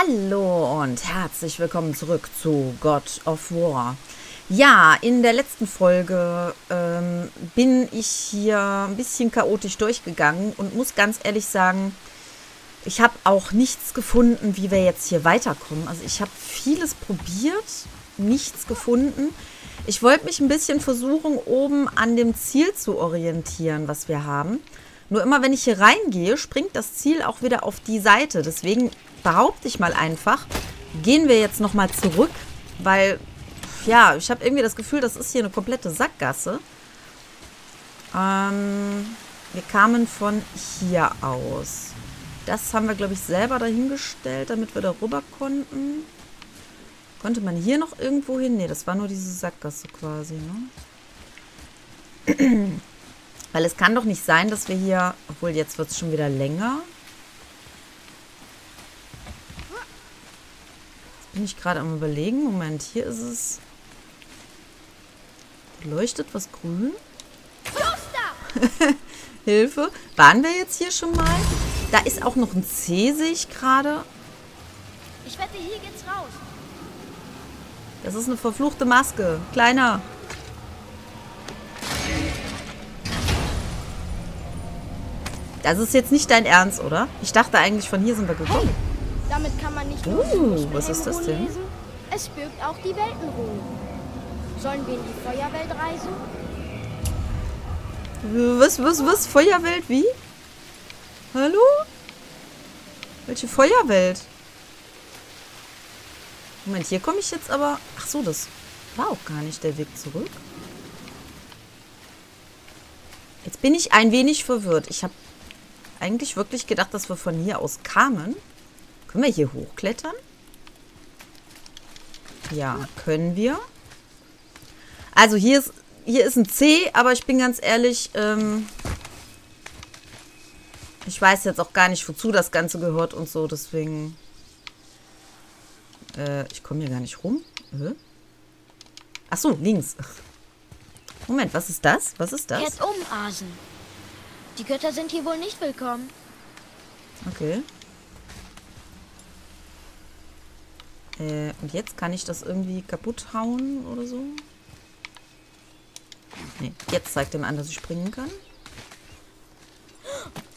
Hallo und herzlich willkommen zurück zu God of War. Ja, in der letzten Folge ähm, bin ich hier ein bisschen chaotisch durchgegangen und muss ganz ehrlich sagen, ich habe auch nichts gefunden, wie wir jetzt hier weiterkommen. Also ich habe vieles probiert, nichts gefunden. Ich wollte mich ein bisschen versuchen, oben an dem Ziel zu orientieren, was wir haben. Nur immer, wenn ich hier reingehe, springt das Ziel auch wieder auf die Seite. Deswegen behaupte ich mal einfach, gehen wir jetzt nochmal zurück, weil, ja, ich habe irgendwie das Gefühl, das ist hier eine komplette Sackgasse. Ähm, wir kamen von hier aus. Das haben wir, glaube ich, selber dahingestellt, damit wir da rüber konnten. Konnte man hier noch irgendwo hin? Ne, das war nur diese Sackgasse quasi, ne? Weil es kann doch nicht sein, dass wir hier... Obwohl, jetzt wird es schon wieder länger. Jetzt bin ich gerade am überlegen. Moment, hier ist es... Leuchtet was grün? Hilfe. Waren wir jetzt hier schon mal? Da ist auch noch ein C, sehe ich gerade. Ich wette, hier geht's raus. Das ist eine verfluchte Maske. Kleiner. Das ist jetzt nicht dein Ernst, oder? Ich dachte eigentlich, von hier sind wir gekommen. Damit kann man nicht nur Uh, was ist das denn? lesen, es birgt auch die Weltenruhe. Sollen wir in die Feuerwelt reisen? Was, was, was? Feuerwelt? Wie? Hallo? Welche Feuerwelt? Moment, hier komme ich jetzt aber... Ach so, das war auch gar nicht der Weg zurück. Jetzt bin ich ein wenig verwirrt. Ich habe eigentlich wirklich gedacht, dass wir von hier aus kamen. Können wir hier hochklettern? Ja, können wir. Also hier ist, hier ist ein C, aber ich bin ganz ehrlich, ähm, ich weiß jetzt auch gar nicht, wozu das Ganze gehört und so, deswegen, äh, ich komme hier gar nicht rum. Äh? Ach so, links. Moment, was ist das? Was ist das? Kehrt um, Asen. Die Götter sind hier wohl nicht willkommen. Okay. Äh, und jetzt kann ich das irgendwie kaputt hauen oder so? Nee, jetzt zeigt er mir an, dass ich springen kann.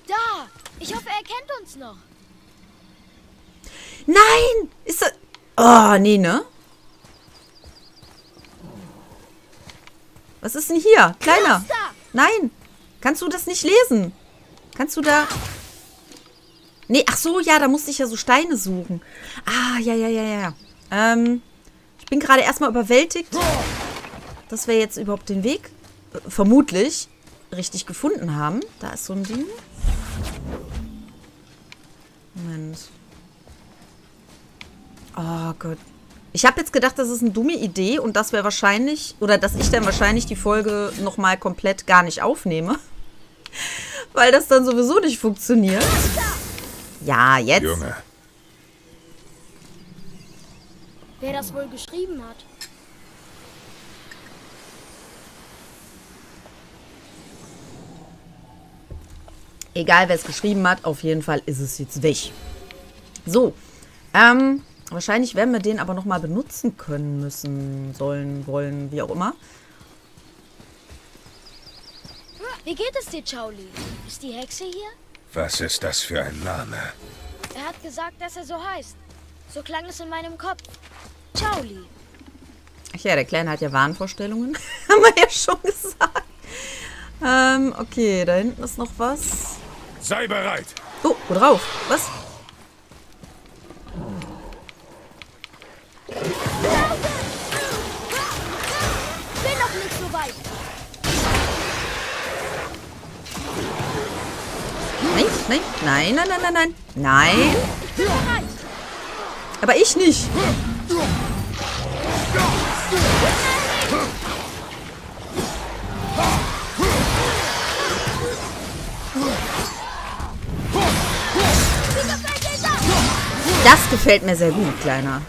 Da! Ich hoffe, er kennt uns noch. Nein! Ist das... Oh, nee, ne? Was ist denn hier? Kleiner. Da! Nein. Kannst du das nicht lesen? Kannst du da... Nee, ach so, ja, da musste ich ja so Steine suchen. Ah, ja, ja, ja, ja. Ähm, ich bin gerade erstmal überwältigt, dass wir jetzt überhaupt den Weg äh, vermutlich richtig gefunden haben. Da ist so ein Ding. Moment. Oh Gott. Ich habe jetzt gedacht, das ist eine dumme Idee und dass wir wahrscheinlich, oder dass ich dann wahrscheinlich die Folge nochmal komplett gar nicht aufnehme. Weil das dann sowieso nicht funktioniert. Ja, jetzt. Junge, Wer das wohl geschrieben hat. Egal, wer es geschrieben hat, auf jeden Fall ist es jetzt weg. So. Ähm, wahrscheinlich werden wir den aber nochmal benutzen können müssen, sollen, wollen, wie auch immer. Wie geht es dir, Chauli? Ist die Hexe hier? was ist das für ein Name? Er hat gesagt, dass er so heißt. So klang es in meinem Kopf. Chauli. Ach ja, der Kleine hat ja Wahnvorstellungen. Haben wir ja schon gesagt. Ähm, okay, da hinten ist noch was. Sei bereit! Oh, wo drauf? Was? Nein, nein, nein, nein, nein, nein. Aber ich nicht. Das gefällt mir sehr gut, Kleiner.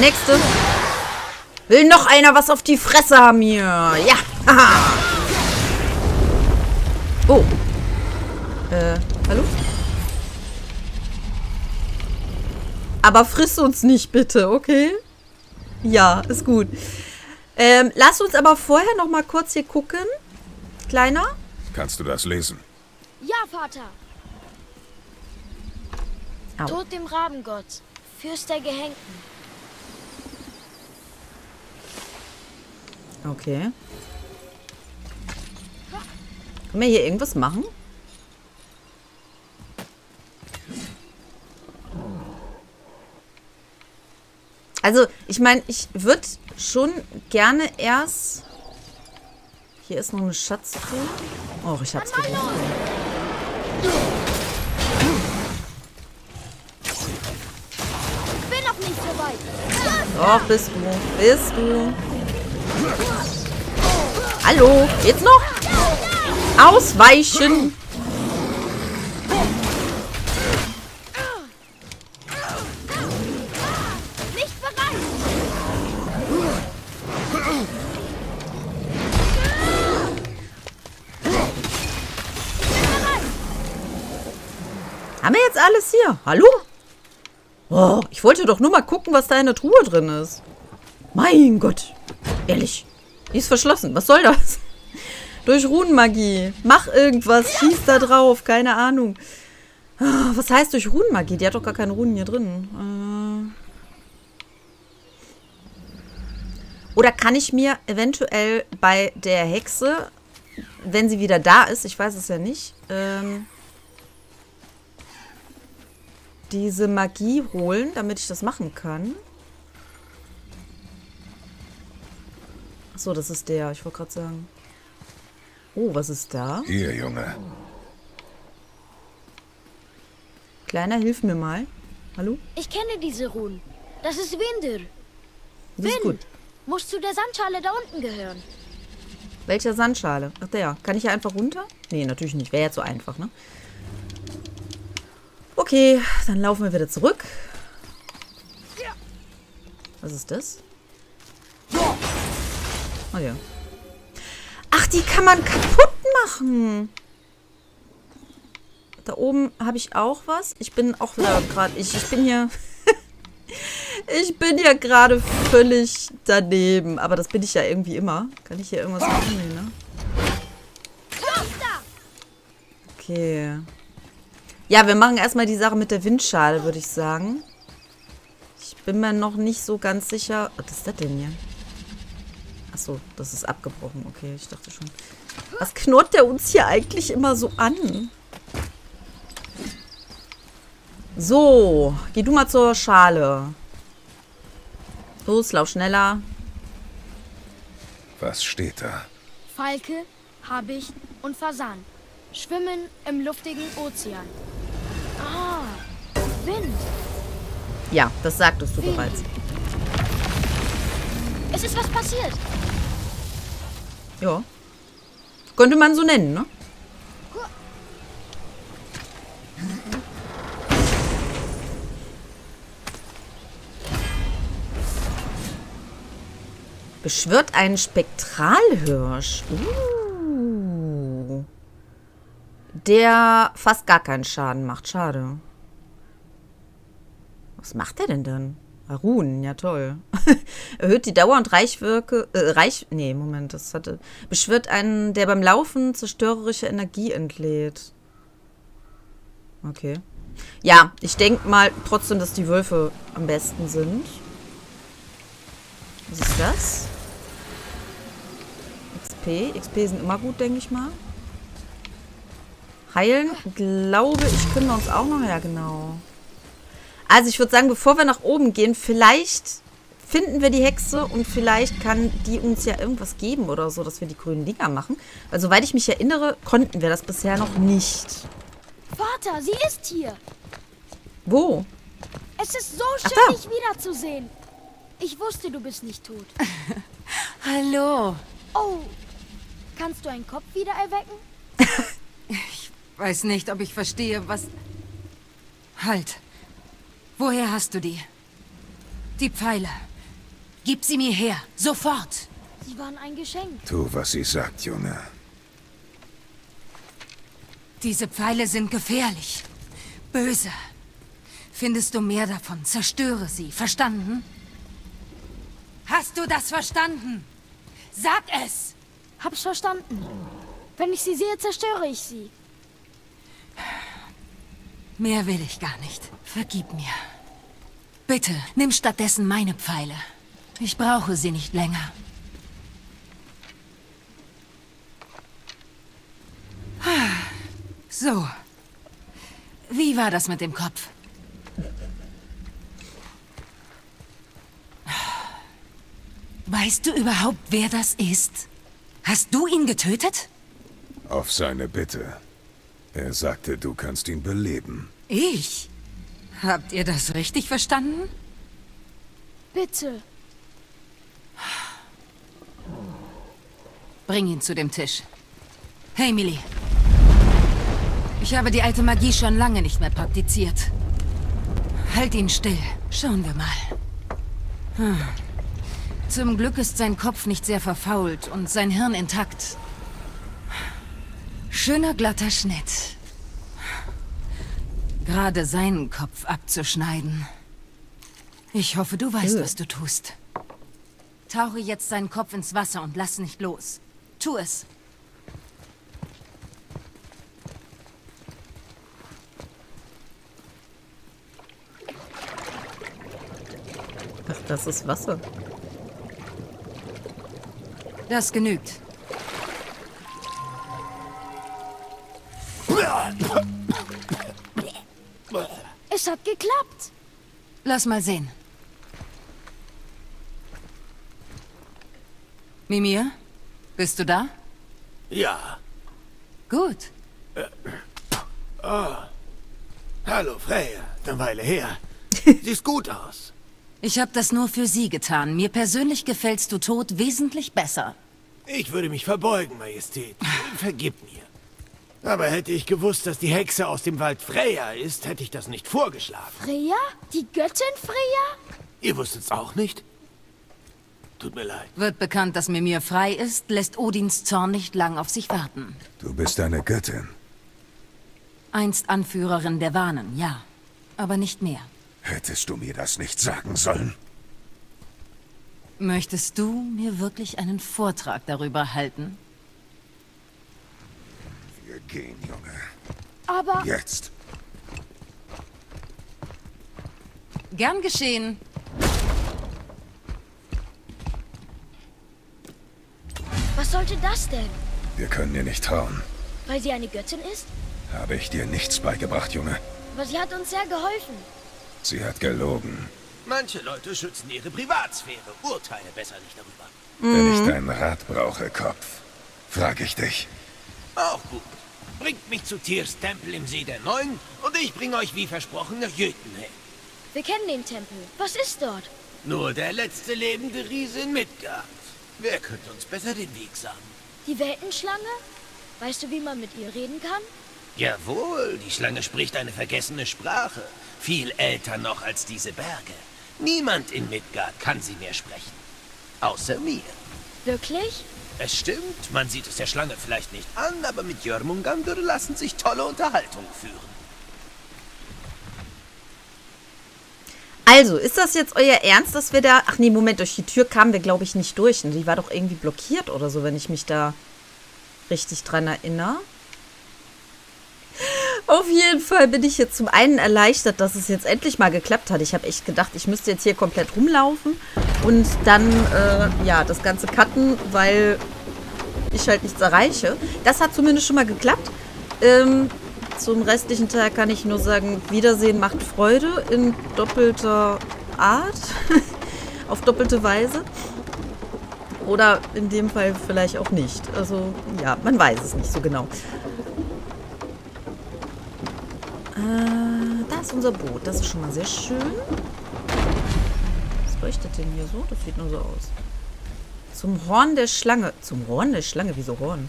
Nächste. Will noch einer was auf die Fresse haben hier? Ja. Haha. Oh. Äh, hallo? Aber friss uns nicht bitte, okay? Ja, ist gut. Ähm, lass uns aber vorher noch mal kurz hier gucken. Kleiner? Kannst du das lesen? Ja, Vater. Au. Tod dem Rabengott, Fürst der Gehängten. Okay. Können wir hier irgendwas machen? Also, ich meine, ich würde schon gerne erst... Hier ist noch eine Schatztruhe. Oh, ich hab's gefunden. Ich bin noch nicht so weit. Doch, bist du. Bist du. Hallo, geht's noch? Ausweichen! Haben wir jetzt alles hier? Hallo? Oh, ich wollte doch nur mal gucken, was da in der Truhe drin ist. Mein Gott. Ehrlich. Die ist verschlossen. Was soll das? Durch Runenmagie. Mach irgendwas. Schieß da drauf. Keine Ahnung. Ah, Was heißt durch Runenmagie? Die hat doch gar keine Runen hier drin. Äh. Oder kann ich mir eventuell bei der Hexe, wenn sie wieder da ist, ich weiß es ja nicht, ähm, diese Magie holen, damit ich das machen kann. Achso, das ist der. Ich wollte gerade sagen. Oh, was ist da? Hier, Junge. Kleiner, hilf mir mal. Hallo? Ich kenne diese Runen. Das ist Windir. Das ist gut. Muss zu der Sandschale da unten gehören. Welcher Sandschale? Ach, der. Kann ich hier einfach runter? Nee, natürlich nicht. Wäre jetzt so einfach, ne? Okay, dann laufen wir wieder zurück. Was ist das? Ja. Ach, die kann man kaputt machen. Da oben habe ich auch was. Ich bin auch wieder gerade... Ich, ich bin hier... ich bin hier gerade völlig daneben. Aber das bin ich ja irgendwie immer. Kann ich hier irgendwas machen? Ne? Okay. Ja, wir machen erstmal die Sache mit der Windschale, würde ich sagen. Ich bin mir noch nicht so ganz sicher. Was ist das denn hier? Achso, das ist abgebrochen. Okay, ich dachte schon. Was knurrt der uns hier eigentlich immer so an? So, geh du mal zur Schale. Los, lauf schneller. Was steht da? Falke, Habicht und Fasan schwimmen im luftigen Ozean. Ah, Wind. Ja, das sagtest du bereits. Es ist was passiert. Ja. Könnte man so nennen, ne? Beschwört einen Spektralhirsch. Uh. Der fast gar keinen Schaden macht. Schade. Was macht der denn dann? Runen, ja toll. Erhöht die Dauer und Reichwirke. Äh, Reich. Nee, Moment, das hatte. Beschwört einen, der beim Laufen zerstörerische Energie entlädt. Okay. Ja, ich denke mal trotzdem, dass die Wölfe am besten sind. Was ist das? XP. XP sind immer gut, denke ich mal. Heilen, glaube ich, können wir uns auch noch. Ja, genau. Also ich würde sagen, bevor wir nach oben gehen, vielleicht finden wir die Hexe und vielleicht kann die uns ja irgendwas geben oder so, dass wir die grünen Dinger machen. Weil soweit ich mich erinnere, konnten wir das bisher noch nicht. Vater, sie ist hier. Wo? Es ist so Ach schön, da. dich wiederzusehen. Ich wusste, du bist nicht tot. Hallo. Oh, kannst du einen Kopf wieder erwecken? Weiß nicht, ob ich verstehe, was... Halt. Woher hast du die? Die Pfeile. Gib sie mir her. Sofort. Sie waren ein Geschenk. Tu, was sie sagt, Junge. Diese Pfeile sind gefährlich. Böse. Findest du mehr davon, zerstöre sie. Verstanden? Hast du das verstanden? Sag es! Hab's verstanden. Wenn ich sie sehe, zerstöre ich sie. Mehr will ich gar nicht. Vergib mir. Bitte, nimm stattdessen meine Pfeile. Ich brauche sie nicht länger. So. Wie war das mit dem Kopf? Weißt du überhaupt, wer das ist? Hast du ihn getötet? Auf seine Bitte. Er sagte, du kannst ihn beleben. Ich? Habt ihr das richtig verstanden? Bitte. Bring ihn zu dem Tisch. Hey, Millie. Ich habe die alte Magie schon lange nicht mehr praktiziert. Halt ihn still. Schauen wir mal. Hm. Zum Glück ist sein Kopf nicht sehr verfault und sein Hirn intakt. Schöner glatter Schnitt. Gerade seinen Kopf abzuschneiden. Ich hoffe, du weißt, was du tust. Tauche jetzt seinen Kopf ins Wasser und lass nicht los. Tu es. Ach, das ist Wasser. Das genügt. Lass mal sehen. Mimir, bist du da? Ja. Gut. Hallo, Freya. Eine Weile her. Siehst gut aus. Ich habe das nur für sie getan. Mir persönlich gefällst du tot wesentlich besser. Ich würde mich verbeugen, Majestät. Vergib mir. Aber hätte ich gewusst, dass die Hexe aus dem Wald Freya ist, hätte ich das nicht vorgeschlagen. Freya? Die Göttin Freya? Ihr wusstet's auch nicht? Tut mir leid. Wird bekannt, dass Mimir frei ist, lässt Odins Zorn nicht lang auf sich warten. Du bist eine Göttin. Einst Anführerin der Wanen, ja. Aber nicht mehr. Hättest du mir das nicht sagen sollen? Möchtest du mir wirklich einen Vortrag darüber halten? Wir gehen, Junge. Aber Jetzt. Gern geschehen. was sollte das denn? Wir können ihr nicht trauen. Weil sie eine Göttin ist? Habe ich dir nichts beigebracht, Junge? Aber sie hat uns sehr geholfen. Sie hat gelogen. Manche Leute schützen ihre Privatsphäre. Urteile besser nicht darüber. Wenn ich deinen Rat brauche, Kopf, frage ich dich. Auch gut. Bringt mich zu Tiers Tempel im See der Neuen und ich bringe euch wie versprochen nach Jötunheim. Wir kennen den Tempel. Was ist dort? Nur der letzte lebende Riese in Midgard. Wer könnte uns besser den Weg sagen? Die Weltenschlange? Weißt du, wie man mit ihr reden kann? Jawohl, die Schlange spricht eine vergessene Sprache. Viel älter noch als diese Berge. Niemand in Midgard kann sie mehr sprechen. Außer mir. Wirklich? Es stimmt, man sieht es der Schlange vielleicht nicht an, aber mit Jörmungandr lassen sich tolle Unterhaltungen führen. Also, ist das jetzt euer Ernst, dass wir da. Ach nee, Moment, durch die Tür kamen wir, glaube ich, nicht durch. Die war doch irgendwie blockiert oder so, wenn ich mich da richtig dran erinnere. Auf jeden Fall bin ich jetzt zum einen erleichtert, dass es jetzt endlich mal geklappt hat. Ich habe echt gedacht, ich müsste jetzt hier komplett rumlaufen und dann, äh, ja, das Ganze cutten, weil ich halt nichts erreiche. Das hat zumindest schon mal geklappt. Ähm, zum restlichen Teil kann ich nur sagen, Wiedersehen macht Freude in doppelter Art, auf doppelte Weise. Oder in dem Fall vielleicht auch nicht. Also ja, man weiß es nicht so genau. Äh, da ist unser Boot. Das ist schon mal sehr schön. Was leuchtet denn hier so? Das sieht nur so aus. Zum Horn der Schlange. Zum Horn der Schlange? Wieso Horn?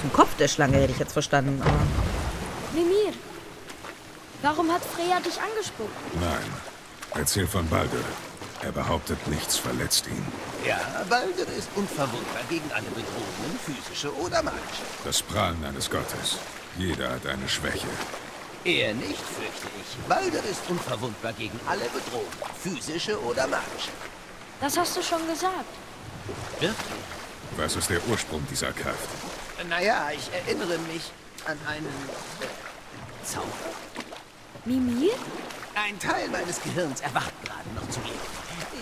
Zum Kopf der Schlange hätte ich jetzt verstanden. Aber Mimir, warum hat Freya dich angespuckt? Nein. Erzähl von Baldur. Er behauptet, nichts verletzt ihn. Ja, Balder ist unverwundbar gegen alle Bedrohungen, physische oder magische. Das Prahlen eines Gottes. Jeder hat eine Schwäche. Er nicht, fürchte ich. Balder ist unverwundbar gegen alle Bedrohungen, physische oder magische. Das hast du schon gesagt. Wirklich? Was ist der Ursprung dieser Kraft? Naja, ich erinnere mich an einen äh, Zauber. Mimir? Ein Teil meines Gehirns erwacht gerade noch zu Leben.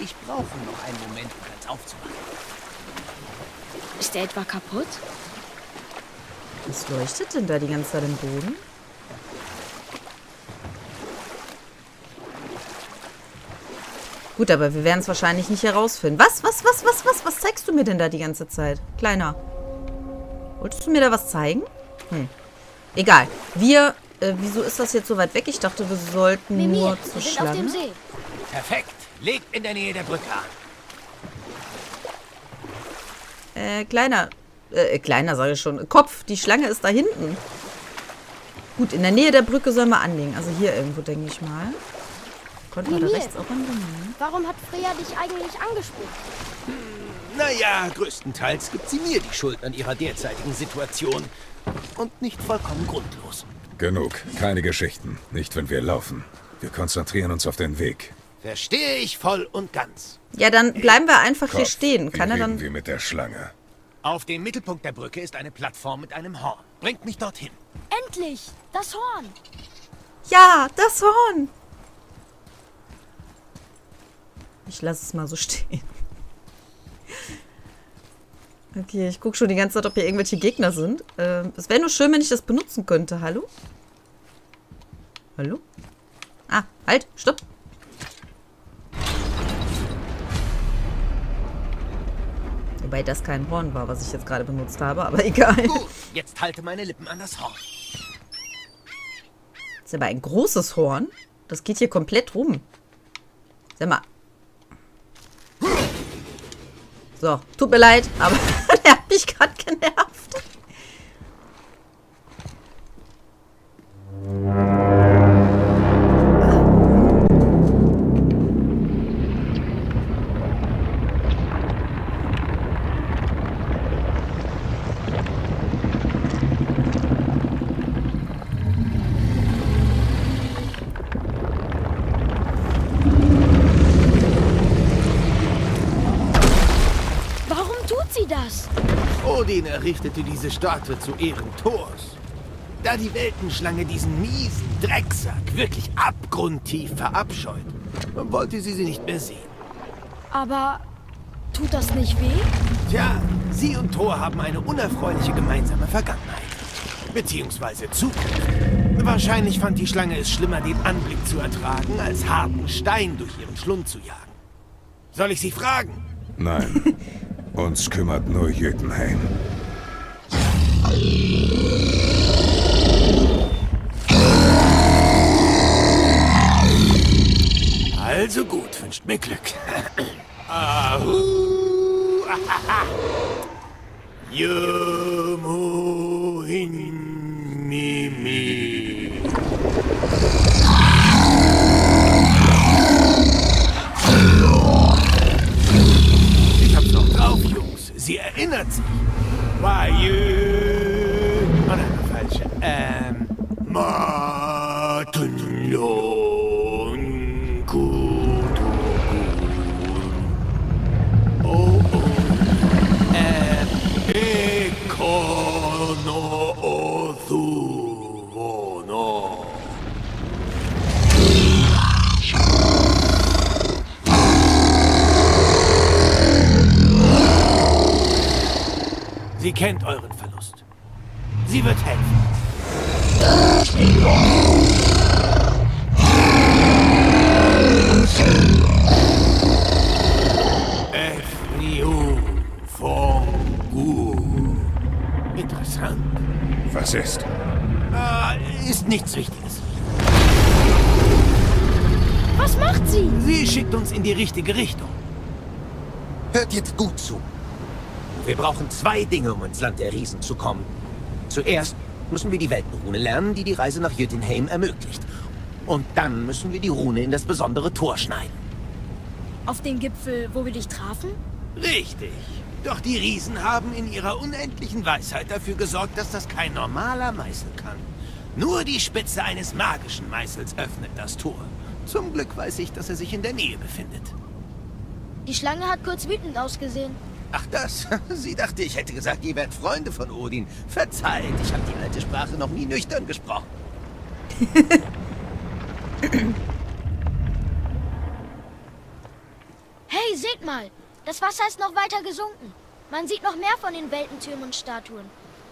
Ich brauche noch einen Moment, um ganz aufzuwachen. Ist er etwa kaputt? Was leuchtet denn da die ganze Zeit im Boden? Gut, aber wir werden es wahrscheinlich nicht herausfinden. Was, was, was, was, was, was zeigst du mir denn da die ganze Zeit? Kleiner. Wolltest du mir da was zeigen? Hm. Egal. Wir, äh, wieso ist das jetzt so weit weg? Ich dachte, wir sollten Mimir, nur wir zur sind auf dem Schlange. See. Perfekt. Legt in der Nähe der Brücke an. Äh, kleiner. Äh, kleiner sage ich schon. Kopf, die Schlange ist da hinten. Gut, in der Nähe der Brücke sollen wir anlegen. Also hier irgendwo, denke ich mal. Konnte man da rechts auch anlegen? Warum hat Freya dich eigentlich angesprochen? Naja, größtenteils gibt sie mir die Schuld an ihrer derzeitigen Situation. Und nicht vollkommen grundlos. Genug. Keine Geschichten. Nicht, wenn wir laufen. Wir konzentrieren uns auf den Weg. Verstehe ich voll und ganz. Ja, dann bleiben wir einfach hier Kopf, stehen. wie Kann er dann... wir mit der Schlange? Auf dem Mittelpunkt der Brücke ist eine Plattform mit einem Horn. Bringt mich dorthin. Endlich! Das Horn! Ja, das Horn! Ich lasse es mal so stehen. Okay, ich gucke schon die ganze Zeit, ob hier irgendwelche Gegner sind. Ähm, es wäre nur schön, wenn ich das benutzen könnte. Hallo? Hallo? Ah, halt, stopp. Wobei das kein Horn war, was ich jetzt gerade benutzt habe, aber egal. Gut, jetzt halte meine Lippen an das Horn. Das ist aber ein großes Horn. Das geht hier komplett rum. Sag mal. So, tut mir leid, aber der hat mich gerade genervt. Errichtete diese Statue zu Ehren Thors. Da die Weltenschlange diesen miesen Drecksack wirklich abgrundtief verabscheut, wollte sie sie nicht mehr sehen. Aber tut das nicht weh? Tja, sie und Thor haben eine unerfreuliche gemeinsame Vergangenheit. Beziehungsweise Zukunft. Wahrscheinlich fand die Schlange es schlimmer, den Anblick zu ertragen, als harten Stein durch ihren Schlund zu jagen. Soll ich sie fragen? Nein. Uns kümmert nur Jötunheim. Also gut, wünscht mir Glück. Ich hab's noch drauf, Jungs. Sie erinnert sich. Nein, falsch. Ähm. Kutukun. Oh, oh. Ähm. Sie kennt euren Verlust. Sie wird helfen. Interessant. Was ist? Ah, ist nichts Wichtiges. Was macht sie? Sie schickt uns in die richtige Richtung. Hört jetzt gut zu. Wir brauchen zwei Dinge, um ins Land der Riesen zu kommen. Zuerst müssen wir die Weltenrune lernen, die die Reise nach Jötunheim ermöglicht. Und dann müssen wir die Rune in das besondere Tor schneiden. Auf den Gipfel, wo wir dich trafen? Richtig. Doch die Riesen haben in ihrer unendlichen Weisheit dafür gesorgt, dass das kein normaler Meißel kann. Nur die Spitze eines magischen Meißels öffnet das Tor. Zum Glück weiß ich, dass er sich in der Nähe befindet. Die Schlange hat kurz wütend ausgesehen. Ach das? Sie dachte, ich hätte gesagt, ihr werdet Freunde von Odin. Verzeiht, ich habe die alte Sprache noch nie nüchtern gesprochen. Hey, seht mal! Das Wasser ist noch weiter gesunken. Man sieht noch mehr von den Weltentürmen und Statuen.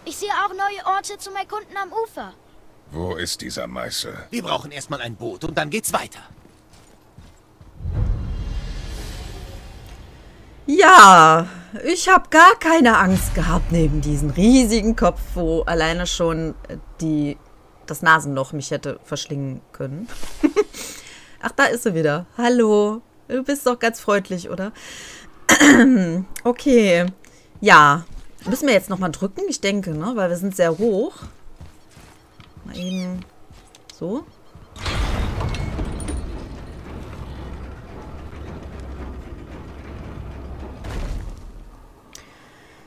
Ich sehe auch neue Orte zum Erkunden am Ufer. Wo ist dieser Meißel? Wir brauchen erstmal ein Boot und dann geht's weiter. Ja, ich habe gar keine Angst gehabt neben diesem riesigen Kopf, wo alleine schon die, das Nasenloch mich hätte verschlingen können. Ach, da ist sie wieder. Hallo. Du bist doch ganz freundlich, oder? okay. Ja. Müssen wir jetzt nochmal drücken? Ich denke, ne? Weil wir sind sehr hoch. Mal eben so.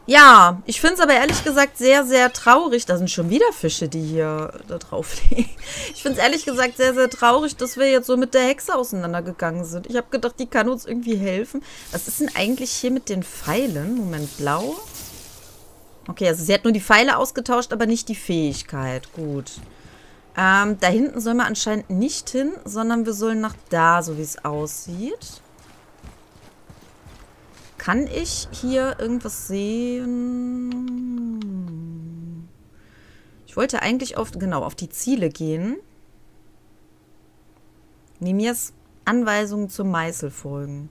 Ja, ich finde es aber ehrlich gesagt sehr, sehr traurig. Da sind schon wieder Fische, die hier da drauf liegen. Ich finde es ehrlich gesagt sehr, sehr traurig, dass wir jetzt so mit der Hexe auseinandergegangen sind. Ich habe gedacht, die kann uns irgendwie helfen. Was ist denn eigentlich hier mit den Pfeilen? Moment, blau? Okay, also sie hat nur die Pfeile ausgetauscht, aber nicht die Fähigkeit. Gut. Ähm, da hinten sollen wir anscheinend nicht hin, sondern wir sollen nach da, so wie es aussieht. Kann ich hier irgendwas sehen? Ich wollte eigentlich auf, genau, auf die Ziele gehen. Mimirs Anweisungen zum Meißel folgen.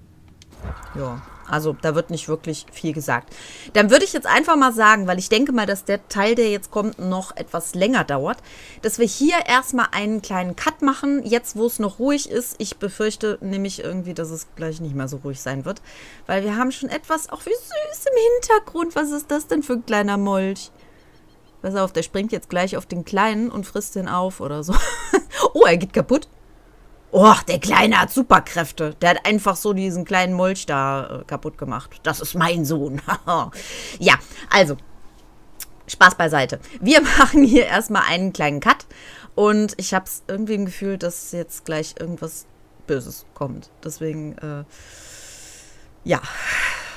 Ja, also da wird nicht wirklich viel gesagt. Dann würde ich jetzt einfach mal sagen, weil ich denke mal, dass der Teil, der jetzt kommt, noch etwas länger dauert, dass wir hier erstmal einen kleinen Cut machen, jetzt wo es noch ruhig ist. Ich befürchte nämlich irgendwie, dass es gleich nicht mehr so ruhig sein wird, weil wir haben schon etwas, auch wie süß im Hintergrund. Was ist das denn für ein kleiner Molch? Pass auf, der springt jetzt gleich auf den Kleinen und frisst den auf oder so. oh, er geht kaputt. Oh, der Kleine hat Superkräfte. Der hat einfach so diesen kleinen Molch da äh, kaputt gemacht. Das ist mein Sohn. ja, also, Spaß beiseite. Wir machen hier erstmal einen kleinen Cut. Und ich habe es irgendwie im Gefühl, dass jetzt gleich irgendwas Böses kommt. Deswegen, äh, ja,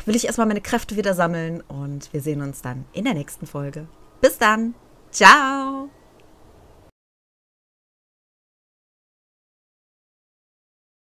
will ich erstmal meine Kräfte wieder sammeln. Und wir sehen uns dann in der nächsten Folge. Bis dann. Ciao.